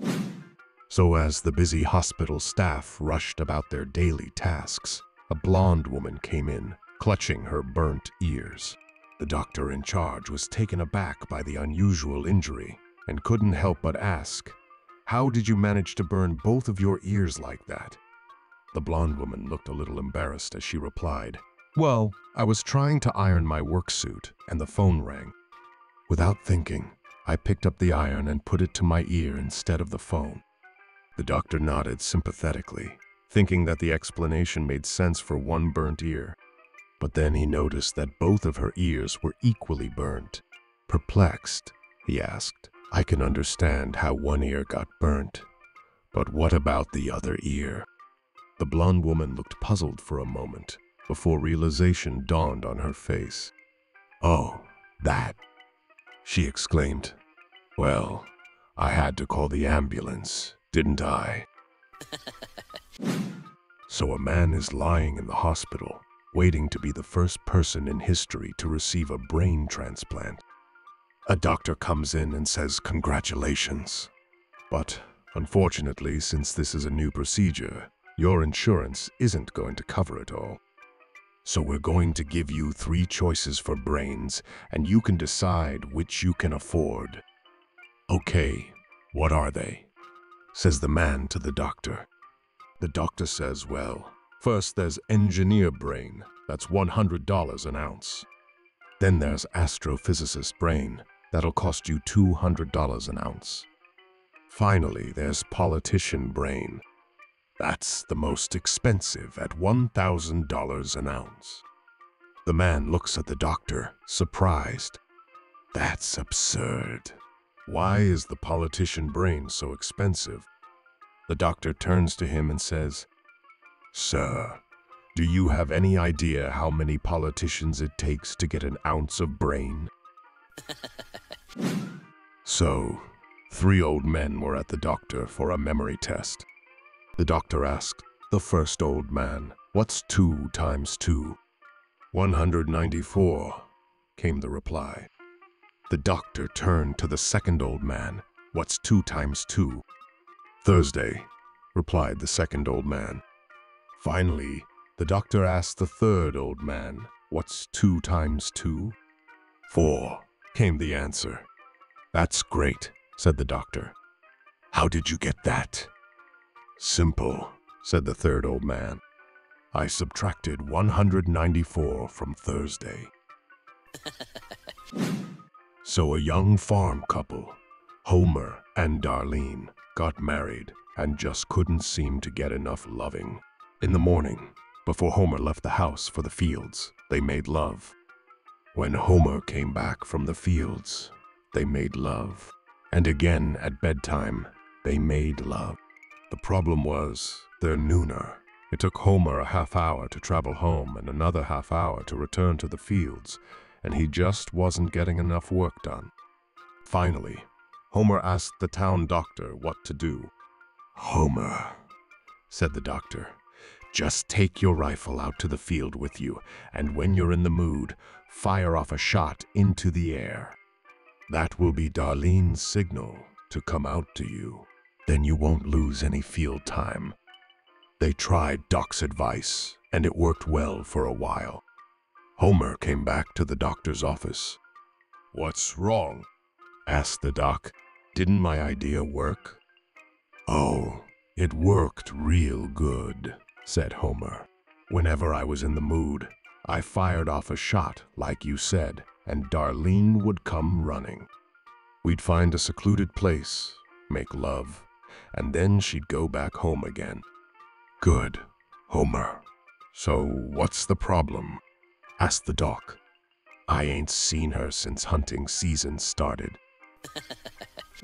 [SPEAKER 1] so as the busy hospital staff rushed about their daily tasks, a blonde woman came in, clutching her burnt ears. The doctor in charge was taken aback by the unusual injury and couldn't help but ask, How did you manage to burn both of your ears like that? The blonde woman looked a little embarrassed as she replied, Well, I was trying to iron my work suit and the phone rang. Without thinking, I picked up the iron and put it to my ear instead of the phone. The doctor nodded sympathetically, thinking that the explanation made sense for one burnt ear. But then he noticed that both of her ears were equally burnt. Perplexed, he asked, I can understand how one ear got burnt, but what about the other ear? The blonde woman looked puzzled for a moment before realization dawned on her face. Oh, that, she exclaimed. Well, I had to call the ambulance, didn't I? so a man is lying in the hospital waiting to be the first person in history to receive a brain transplant. A doctor comes in and says congratulations. But unfortunately, since this is a new procedure, your insurance isn't going to cover it all. So we're going to give you three choices for brains, and you can decide which you can afford. Okay, what are they? Says the man to the doctor. The doctor says, well, First, there's engineer brain. That's $100 an ounce. Then there's astrophysicist brain. That'll cost you $200 an ounce. Finally, there's politician brain. That's the most expensive at $1,000 an ounce. The man looks at the doctor, surprised. That's absurd. Why is the politician brain so expensive? The doctor turns to him and says, Sir, do you have any idea how many politicians it takes to get an ounce of brain? so, Three old men were at the doctor for a memory test. The doctor asked the first old man, What's two times two? 194, came the reply. The doctor turned to the second old man, What's two times two? Thursday, replied the second old man. Finally, the doctor asked the third old man, What's two times two? Four, came the answer. That's great, said the doctor. How did you get that? Simple, said the third old man. I subtracted 194 from Thursday. so a young farm couple, Homer and Darlene, got married and just couldn't seem to get enough loving. In the morning, before Homer left the house for the fields, they made love. When Homer came back from the fields, they made love. And again at bedtime, they made love. The problem was their nooner. It took Homer a half hour to travel home and another half hour to return to the fields, and he just wasn't getting enough work done. Finally, Homer asked the town doctor what to do. Homer, said the doctor, just take your rifle out to the field with you, and when you're in the mood, fire off a shot into the air. That will be Darlene's signal to come out to you. Then you won't lose any field time. They tried Doc's advice, and it worked well for a while. Homer came back to the doctor's office. What's wrong? asked the doc. Didn't my idea work? Oh, it worked real good, said Homer. Whenever I was in the mood, I fired off a shot, like you said, and Darlene would come running. We'd find a secluded place, make love, and then she'd go back home again. Good, Homer. So what's the problem? Asked the doc. I ain't seen her since hunting season started.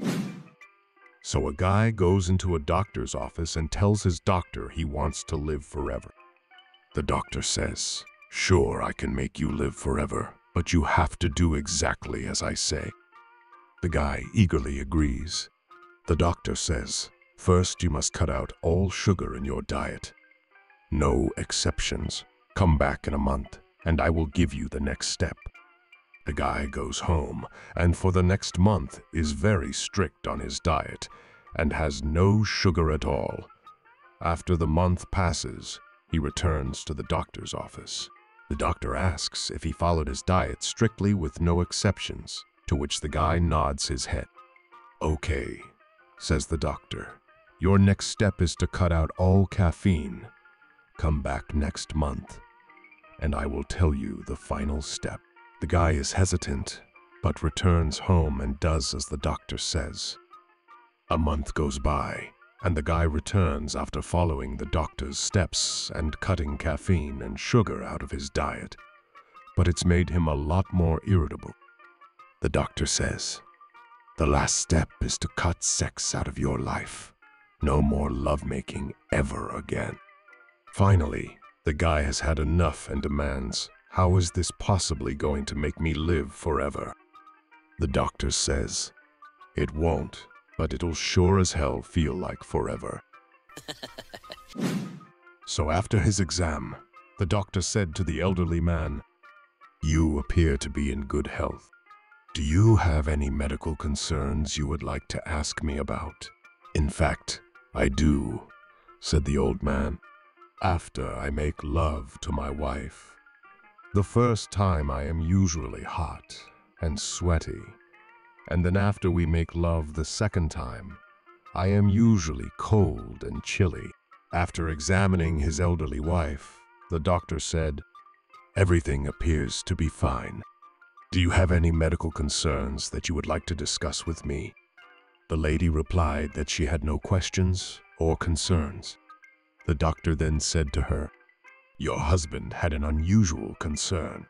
[SPEAKER 1] so a guy goes into a doctor's office and tells his doctor he wants to live forever. The doctor says, Sure, I can make you live forever, but you have to do exactly as I say. The guy eagerly agrees. The doctor says, First, you must cut out all sugar in your diet. No exceptions. Come back in a month, and I will give you the next step. The guy goes home, and for the next month is very strict on his diet, and has no sugar at all. After the month passes, he returns to the doctor's office. The doctor asks if he followed his diet strictly with no exceptions, to which the guy nods his head. Okay, says the doctor. Your next step is to cut out all caffeine. Come back next month, and I will tell you the final step. The guy is hesitant, but returns home and does as the doctor says. A month goes by, and the guy returns after following the doctor's steps and cutting caffeine and sugar out of his diet. But it's made him a lot more irritable. The doctor says, The last step is to cut sex out of your life. No more lovemaking ever again. Finally, the guy has had enough and demands, How is this possibly going to make me live forever? The doctor says, It won't, but it'll sure as hell feel like forever. so after his exam, the doctor said to the elderly man, You appear to be in good health. Do you have any medical concerns you would like to ask me about? In fact, I do, said the old man, after I make love to my wife. The first time I am usually hot and sweaty, and then after we make love the second time, I am usually cold and chilly. After examining his elderly wife, the doctor said, Everything appears to be fine. Do you have any medical concerns that you would like to discuss with me? The lady replied that she had no questions or concerns. The doctor then said to her, Your husband had an unusual concern.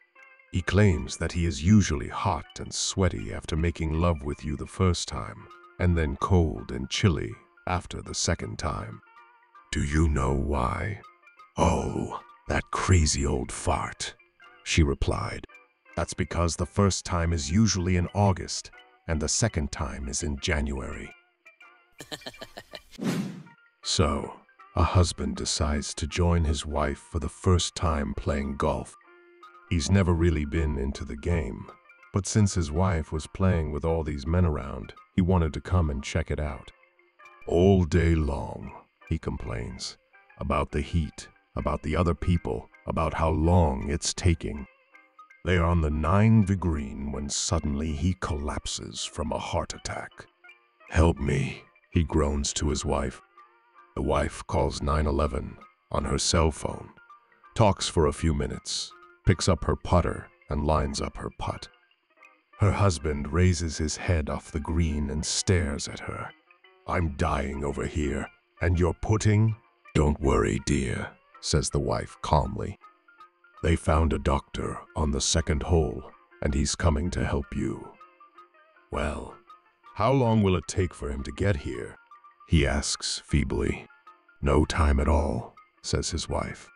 [SPEAKER 1] He claims that he is usually hot and sweaty after making love with you the first time, and then cold and chilly after the second time. Do you know why? Oh, that crazy old fart, she replied. That's because the first time is usually in August, and the second time is in January. So, a husband decides to join his wife for the first time playing golf. He's never really been into the game, but since his wife was playing with all these men around, he wanted to come and check it out. All day long, he complains about the heat, about the other people, about how long it's taking. They are on the nine green when suddenly he collapses from a heart attack. Help me, he groans to his wife. The wife calls 911 on her cell phone, talks for a few minutes, picks up her putter and lines up her putt. Her husband raises his head off the green and stares at her. I'm dying over here, and you're putting? Don't worry, dear, says the wife calmly. They found a doctor on the second hole, and he's coming to help you. Well, how long will it take for him to get here? He asks feebly. No time at all, says his wife.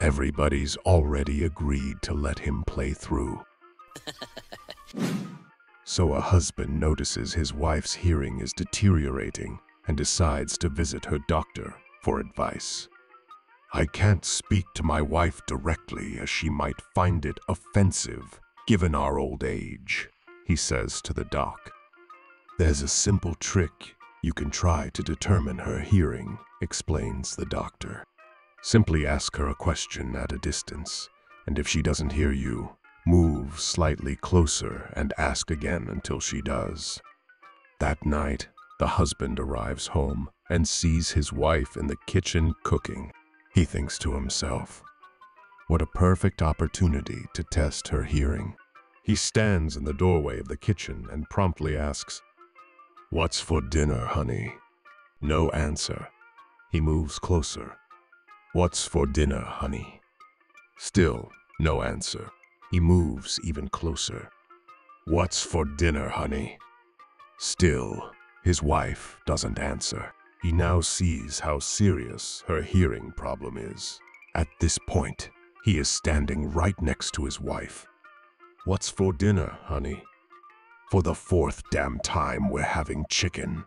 [SPEAKER 1] Everybody's already agreed to let him play through. so a husband notices his wife's hearing is deteriorating and decides to visit her doctor for advice. I can't speak to my wife directly as she might find it offensive given our old age, he says to the doc. There's a simple trick you can try to determine her hearing, explains the doctor. Simply ask her a question at a distance, and if she doesn't hear you, move slightly closer and ask again until she does. That night, the husband arrives home and sees his wife in the kitchen cooking. He thinks to himself, what a perfect opportunity to test her hearing. He stands in the doorway of the kitchen and promptly asks, What's for dinner, honey? No answer. He moves closer. What's for dinner, honey? Still, no answer. He moves even closer. What's for dinner, honey? Still, his wife doesn't answer. He now sees how serious her hearing problem is. At this point, he is standing right next to his wife. What's for dinner, honey? For the fourth damn time, we're having chicken.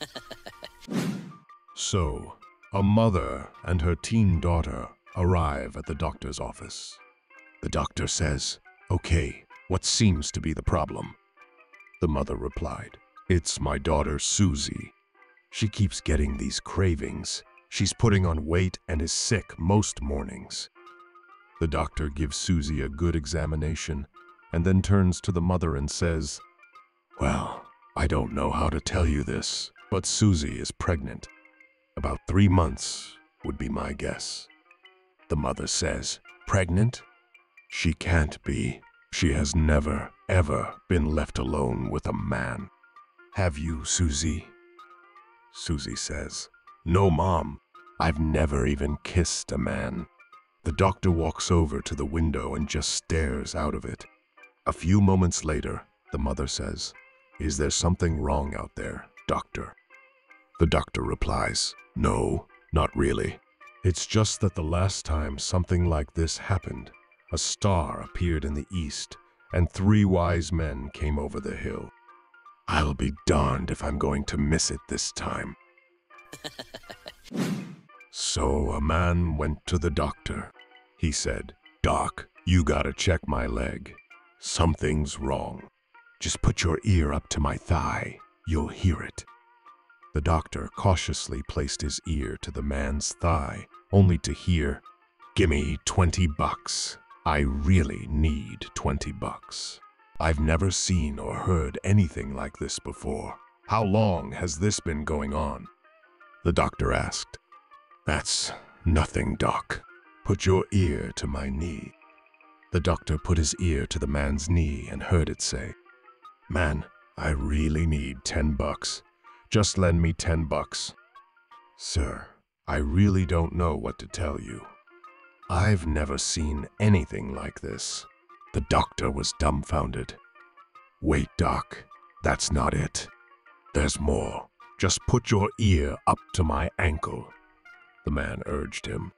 [SPEAKER 1] so, a mother and her teen daughter arrive at the doctor's office. The doctor says, Okay, what seems to be the problem? The mother replied, It's my daughter Susie. She keeps getting these cravings. She's putting on weight and is sick most mornings. The doctor gives Susie a good examination and then turns to the mother and says, Well, I don't know how to tell you this, but Susie is pregnant. About three months would be my guess. The mother says, Pregnant? She can't be. She has never, ever been left alone with a man. Have you, Susie? Susie says. No, Mom. I've never even kissed a man. The doctor walks over to the window and just stares out of it. A few moments later, the mother says, Is there something wrong out there, doctor? The doctor replies, No, not really. It's just that the last time something like this happened, a star appeared in the east and three wise men came over the hill. I'll be darned if I'm going to miss it this time. so a man went to the doctor. He said, Doc, you gotta check my leg. Something's wrong. Just put your ear up to my thigh. You'll hear it. The doctor cautiously placed his ear to the man's thigh, only to hear, Gimme 20 bucks. I really need 20 bucks. I've never seen or heard anything like this before. How long has this been going on? The doctor asked. That's nothing, Doc. Put your ear to my knee. The doctor put his ear to the man's knee and heard it say, Man, I really need 10 bucks. Just lend me 10 bucks. Sir, I really don't know what to tell you. I've never seen anything like this. The doctor was dumbfounded. Wait, Doc, that's not it. There's more. Just put your ear up to my ankle. The man urged him.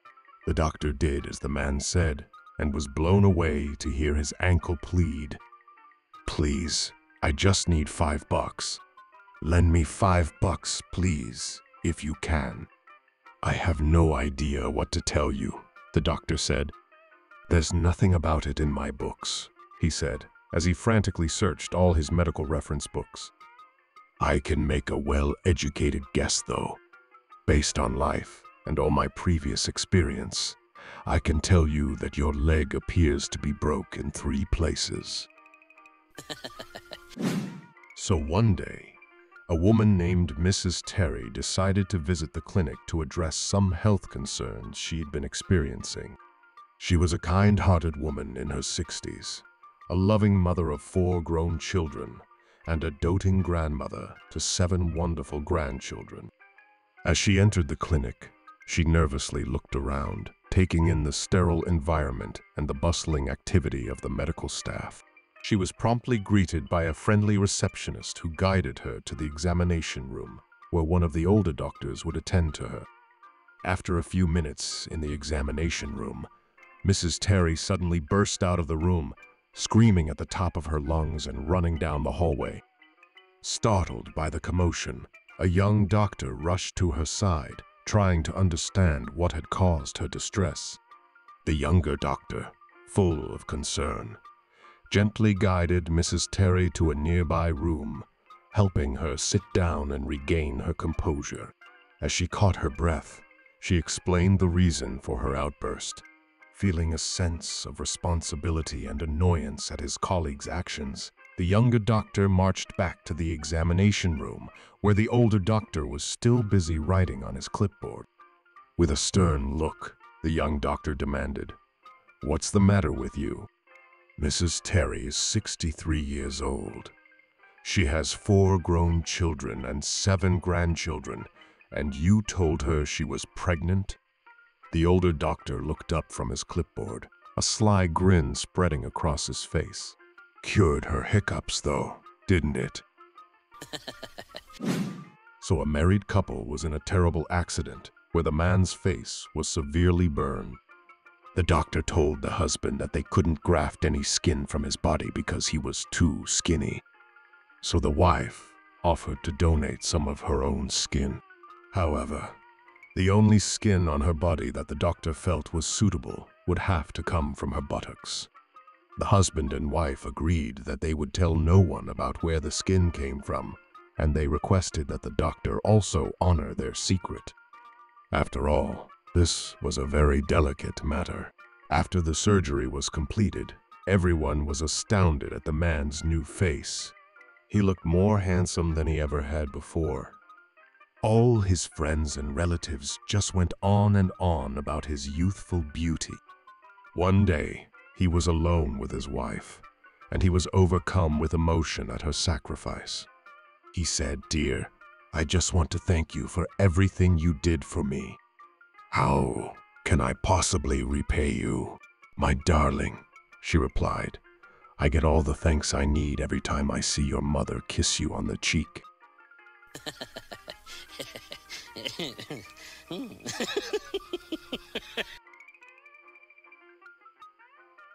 [SPEAKER 1] The doctor did as the man said and was blown away to hear his ankle plead. Please, I just need five bucks. Lend me five bucks, please, if you can. I have no idea what to tell you, the doctor said. There's nothing about it in my books, he said, as he frantically searched all his medical reference books. I can make a well-educated guess, though. Based on life and all my previous experience, I can tell you that your leg appears to be broke in three places. so one day, a woman named Mrs. Terry decided to visit the clinic to address some health concerns she'd been experiencing. She was a kind-hearted woman in her 60s, a loving mother of four grown children, and a doting grandmother to seven wonderful grandchildren. As she entered the clinic, she nervously looked around, taking in the sterile environment and the bustling activity of the medical staff. She was promptly greeted by a friendly receptionist who guided her to the examination room, where one of the older doctors would attend to her. After a few minutes in the examination room, Mrs. Terry suddenly burst out of the room, screaming at the top of her lungs and running down the hallway. Startled by the commotion, a young doctor rushed to her side, trying to understand what had caused her distress. The younger doctor, full of concern, gently guided Mrs. Terry to a nearby room, helping her sit down and regain her composure. As she caught her breath, she explained the reason for her outburst. Feeling a sense of responsibility and annoyance at his colleague's actions, the younger doctor marched back to the examination room, where the older doctor was still busy writing on his clipboard. With a stern look, the young doctor demanded, What's the matter with you? Mrs. Terry is 63 years old. She has four grown children and seven grandchildren, and you told her she was pregnant? The older doctor looked up from his clipboard, a sly grin spreading across his face. Cured her hiccups, though, didn't it? so a married couple was in a terrible accident where the man's face was severely burned. The doctor told the husband that they couldn't graft any skin from his body because he was too skinny. So the wife offered to donate some of her own skin. However, the only skin on her body that the doctor felt was suitable would have to come from her buttocks. The husband and wife agreed that they would tell no one about where the skin came from, and they requested that the doctor also honor their secret. After all, this was a very delicate matter. After the surgery was completed, everyone was astounded at the man's new face. He looked more handsome than he ever had before. All his friends and relatives just went on and on about his youthful beauty. One day, he was alone with his wife, and he was overcome with emotion at her sacrifice. He said, Dear, I just want to thank you for everything you did for me. How can I possibly repay you? My darling, she replied. I get all the thanks I need every time I see your mother kiss you on the cheek. Hmm.